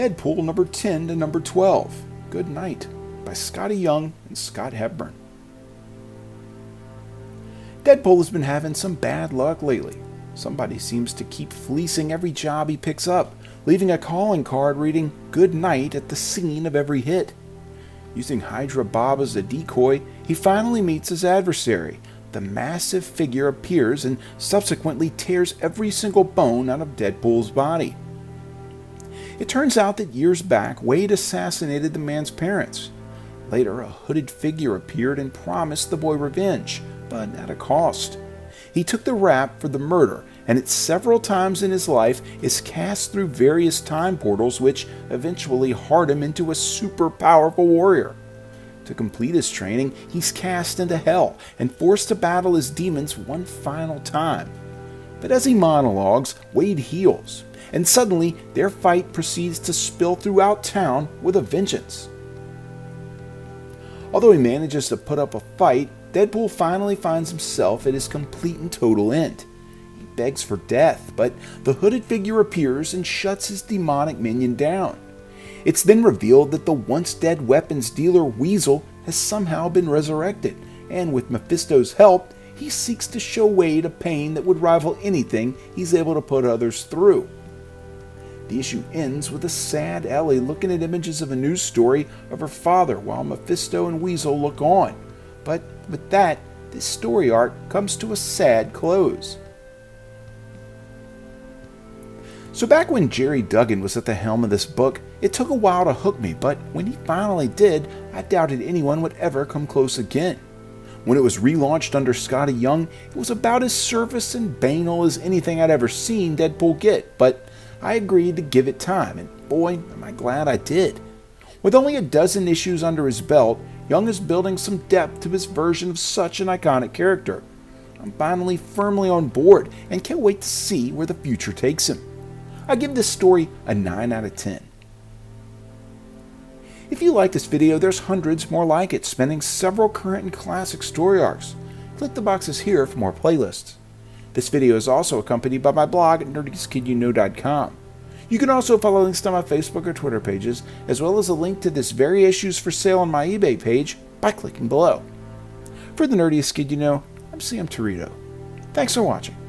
Deadpool number 10 to number 12. Good Night by Skottie Young and Scott Hepburn. Deadpool has been having some bad luck lately. Somebody seems to keep fleecing every job he picks up, leaving a calling card reading Good Night at the scene of every hit. Using Hydra Bob as a decoy, he finally meets his adversary. The massive figure appears and subsequently tears every single bone out of Deadpool's body. It turns out that years back, Wade assassinated the man's parents. Later, a hooded figure appeared and promised the boy revenge, but at a cost. He took the rap for the murder, and it several times in his life is cast through various time portals which eventually hard him into a super powerful warrior. To complete his training, he's cast into hell and forced to battle his demons one final time. But as he monologues, Wade heals, and suddenly their fight proceeds to spill throughout town with a vengeance. Although he manages to put up a fight, Deadpool finally finds himself at his complete and total end. He begs for death, but the hooded figure appears and shuts his demonic minion down. It's then revealed that the once dead weapons dealer Weasel has somehow been resurrected, and with Mephisto's help, he seeks to show Wade a pain that would rival anything he's able to put others through. The issue ends with a sad Ellie looking at images of a news story of her father while Mephisto and Weasel look on. But with that, this story arc comes to a sad close. So, back when Gerry Duggan was at the helm of this book, it took a while to hook me, but when he finally did, I doubted anyone would ever come close again. When it was relaunched under Skottie Young, it was about as surface and banal as anything I'd ever seen Deadpool get, but I agreed to give it time, and boy, am I glad I did. With only a dozen issues under his belt, Young is building some depth to his version of such an iconic character. I'm finally firmly on board and can't wait to see where the future takes him. I give this story a 9 out of 10. If you like this video, there's hundreds more like it, spanning several current and classic story arcs. Click the boxes here for more playlists. This video is also accompanied by my blog at nerdieskidyouknow.com. You can also follow links to my Facebook or Twitter pages, as well as a link to this very issues for sale on my eBay page by clicking below. For the nerdiest kid you know, I'm Sam Torito. Thanks for watching.